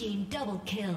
Team double kill.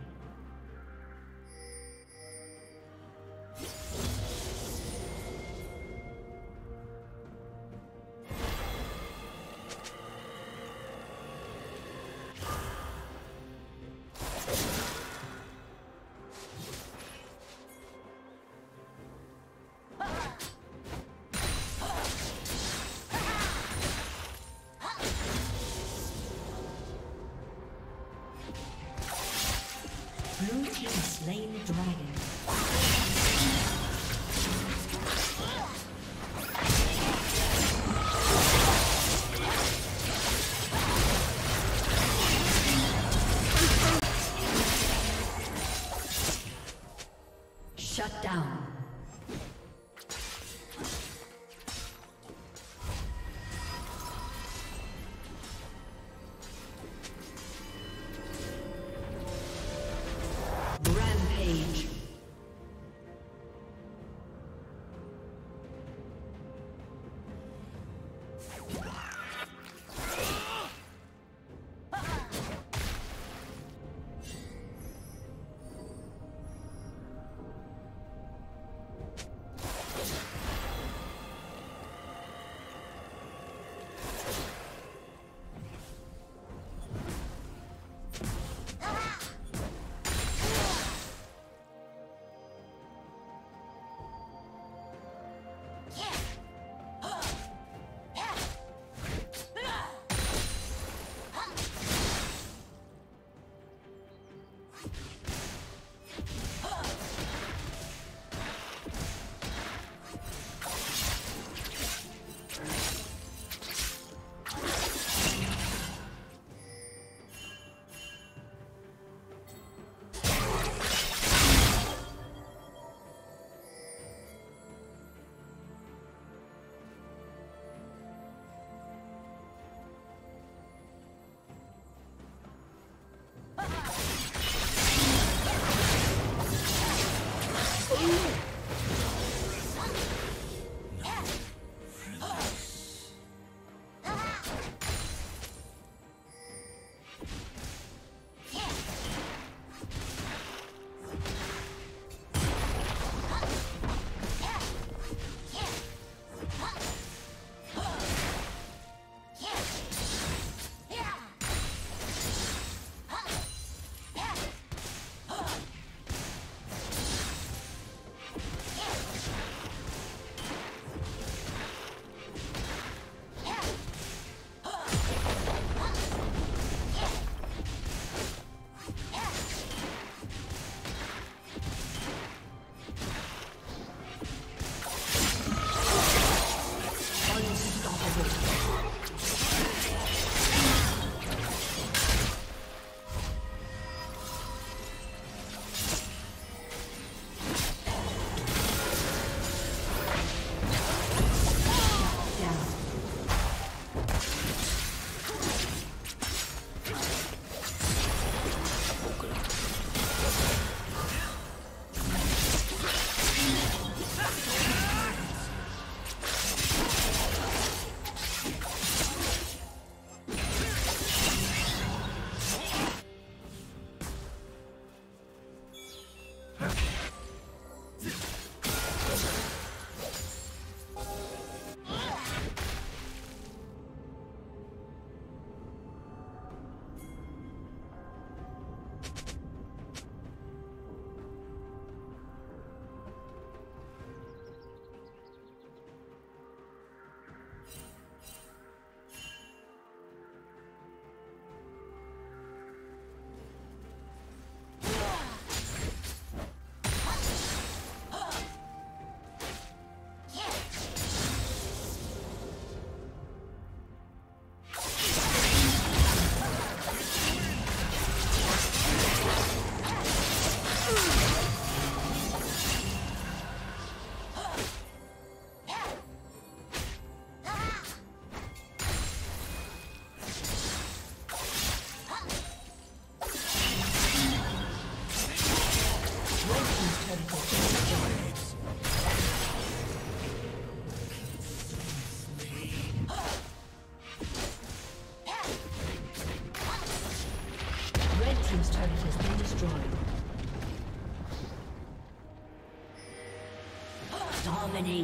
slain the dragon.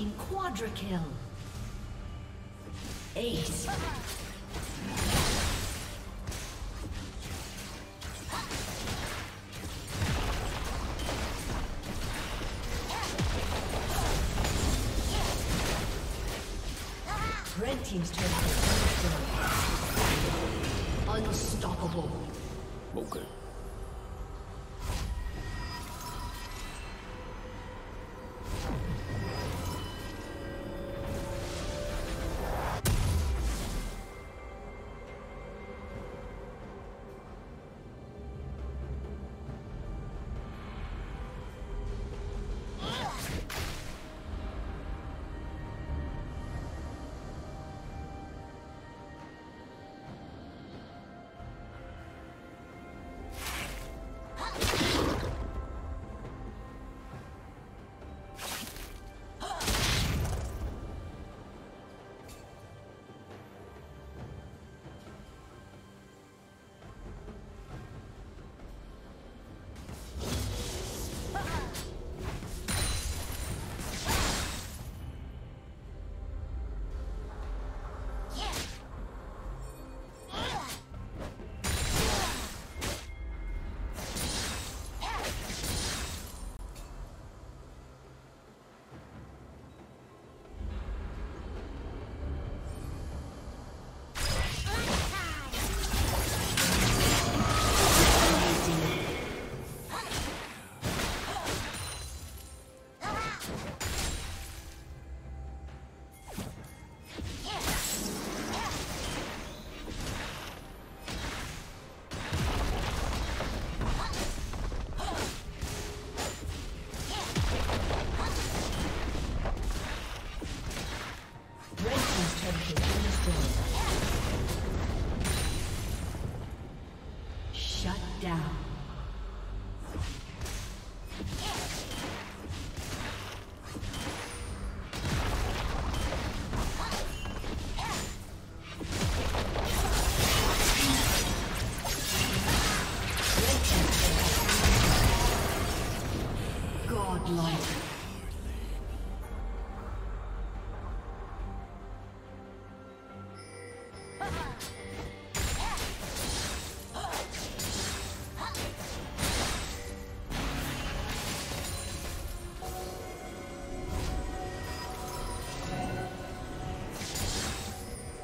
Team quadra kill. Ace. Godlike.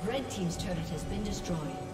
Red Team's turret has been destroyed.